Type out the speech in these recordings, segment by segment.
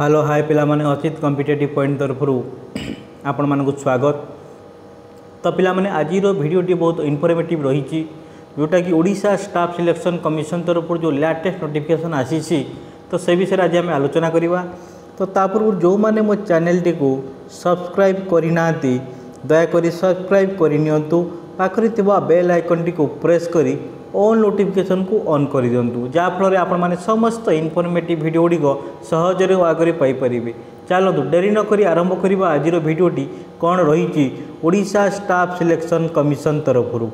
hello hi पे अचित कंपिटेट पॉइंट तरफ आपण मानक स्वागत तो पाने आज भिडटी बहुत इनफर्मेटिव रही जोटा कि ओडा स्टाफ सिलेक्शन कमिशन तरफ जो लैटेस्ट नोटिफिकेसन आसी तो से विषय आज आम आलोचना करवा तो पूर्व जो मैंने मो चेल टी सब्सक्राइब करना दयाक सब्सक्राइब करनी पाखे बेल आइकन टी प्रेस कर ଅଲ୍ ନୋଟିଫିକେସନ୍କୁ ଅନ୍ କରିଦିଅନ୍ତୁ ଯାହାଫଳରେ ଆପଣମାନେ ସମସ୍ତ ଇନଫର୍ମେଟିଭ୍ ଭିଡ଼ିଓ ଗୁଡ଼ିକ ସହଜରେ ଓ ଆଗରେ ପାଇପାରିବେ ଚାଲନ୍ତୁ ଡେରି ନକରି ଆରମ୍ଭ କରିବା ଆଜିର ଭିଡ଼ିଓଟି କ'ଣ ରହିଛି ଓଡ଼ିଶା ଷ୍ଟାଫ୍ ସିଲେକ୍ସନ୍ କମିଶନ୍ ତରଫରୁ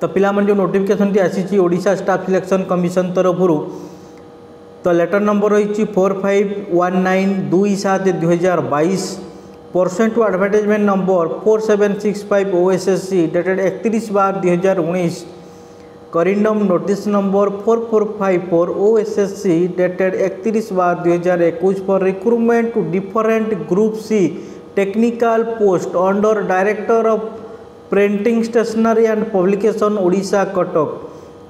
ତ ପିଲାମାନେ ଯେଉଁ ନୋଟିଫିକେସନ୍ଟି ଆସିଛି ଓଡ଼ିଶା ଷ୍ଟାଫ୍ ସିଲେକ୍ସନ୍ କମିଶନ୍ ତରଫରୁ ତ ଲେଟର୍ ନମ୍ବର ରହିଛି ଫୋର୍ ଫାଇଭ୍ ୱାନ୍ ନାଇନ୍ ଦୁଇ ସାତ ଦୁଇହଜାର ବାଇଶ pursuant to advertisement number four seven six five O S S C dated एकतीस बार दुई हजार उन्नीस corrigendum notice number four four five four O S S C dated एकतीस बार दुई हजार इक्कीस for two different group C technical post under director of printing stationery and publication Odisha Cuttack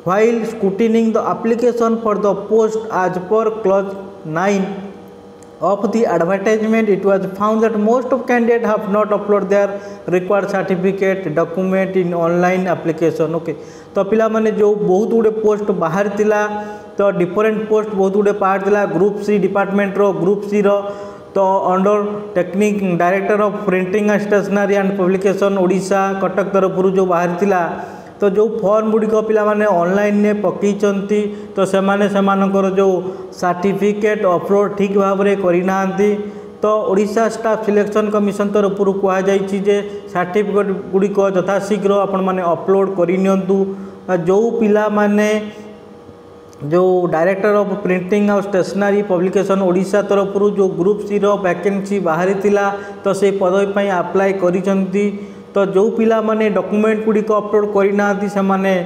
while scrutinizing the application for the post as per clause nine of the advertisement it was found that most of candidates have not upload their required certificate document in online application okay तो पिलाने जो बहुत गुड़े post बाहर थिला तो different post बहुत गुड़े पार्ट थिला ग्रुप सी डिपार्टमेंट रो ग्रुप सी रो तो under technique director of printing stationery and publication Odisha Cuttack तरफ जो बाहर थिला तो जो फर्म गुड़िक पे अनल पकई तो से जो सार्टिफिकेट अपलोड ठीक भाव करना तो ओडा स्टाफ सिलेक्शन कमिशन तरफ कई सार्टिफिकेट गुड़िक यथाशीघ्र आपलोड करनी जो पाने जो डायरेक्टर ऑफ प्रिंटिंग आउ स्टेशनरी पब्लिकेशन ओडा तरफ जो ग्रुप सी रैके बाहरी तो से पदवीप आप्लाय कर तो जो पाने डकुमेंट गुड़िक अपलोड करना से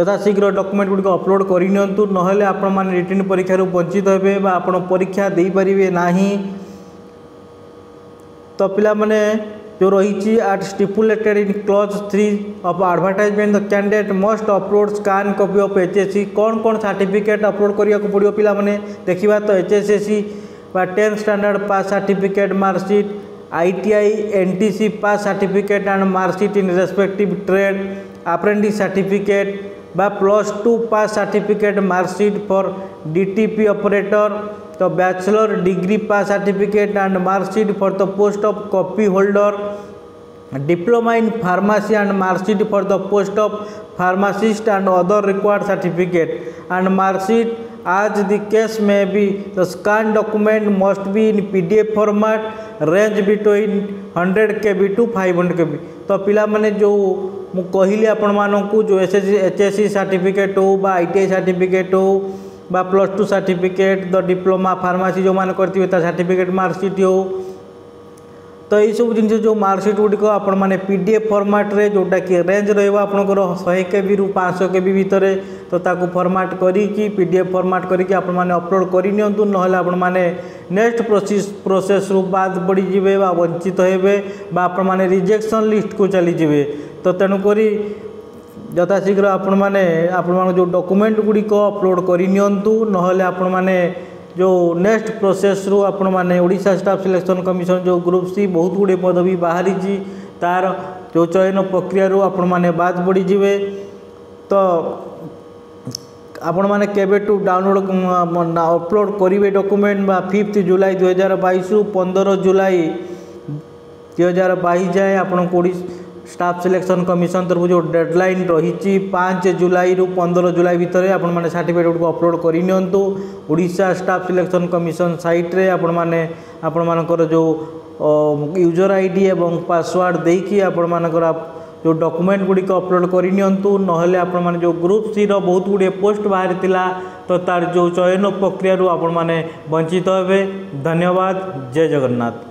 यथाशीघ्र डकुमेंट गुड़ अपलोड करनी ना आपण मैंने रिटर्न परीक्षा वंचित होते परीक्षा दे पारे ना तो पाने जो रही at stipulated in clause three of advertisement the candidate must upload scan copy of H S C कौन कौन सार्टिफिकेट अपलोड करा पड़ो पाने देखा तो H S S C tenth standard pass certificate marksheet ITI, NTC pass certificate and marksheet in respective trade, apprentice certificate, বা plus 2 pass certificate marksheet for DTP operator, the bachelor degree pass certificate and marksheet for the post of copy holder, diploma in pharmacy and marksheet for the post of pharmacist and other required certificate and marksheet as the case may be the scan document must be in pdf format range between 100 B to 500 kb तो पिलाने जो मु कहली आपण मानक जो S S H S C certificate हो I T I certificate हो बा plus two certificate the diploma pharmacy जो मैंने करेंगे सार्टिफिकेट मार्कसीट हो तो यही सब जिन जो मार्कसीट गुड़िक डी एफ फर्माट्रे जोटा कि रेज रोकर शहे के भी पाँच के भी भितर तो ताको फर्माट करी पी डी एफ फर्माट करके आपलोड करनी नेक्स्ट प्रोसेस रु बात पड़जे वंचित होते हैं रिजेक्शन लिस्ट को चलीजे तो तेणुक यथाशीघ्र आपण मैंने जो डॉक्यूमेंट गुड़ी अपलोड करनी ना आपण जो ନେକ୍ସଟ ପ୍ରୋସେସ୍ରୁ ଆପଣମାନେ ଓଡ଼ିଶା ଷ୍ଟାଫ୍ ସିଲେକ୍ସନ୍ କମିଶନ୍ ଯେଉଁ ଗ୍ରୁପ୍ ସି ବହୁତ ଗୁଡ଼ିଏ ପଦବୀ ବାହାରିଛି ତା'ର ଯେଉଁ ଚୟନ ପ୍ରକ୍ରିୟାରୁ ଆପଣମାନେ ବାଦ ପଡ଼ିଯିବେ ତ ଆପଣମାନେ କେବେଠୁ ଡାଉନଲୋଡ଼ ଅପଲୋଡ଼ କରିବେ ଡକୁମେଣ୍ଟ ବା ଫିଫ୍ଥ ଜୁଲାଇ ଦୁଇହଜାର ବାଇଶରୁ ପନ୍ଦର ଜୁଲାଇ ଦୁଇହଜାର ବାଇଶ ଯାଏଁ ଆପଣଙ୍କୁ ଓଡ଼ିଶା स्टाफ सिलेक्शन कमिशन तरफ जो डेडलाइन रही पाँच जुलाई रु पंदर जुलाई भितर आपर्टिफिकेट गुड़ अपलोड करनीशा स्टाफ सिलेक्शन कमिशन सैट्रे आपण जो यूजर आई डी और पासवर्ड कि आपर जो डॉक्यूमेंट गुड़िक अपलोड करनी ना जो ग्रुप सी बहुत गुड़े पोस्ट बाहरी तो तार जो चयन प्रक्रिय आपण मैंने वंचित हे धन्यवाद जय जगन्नाथ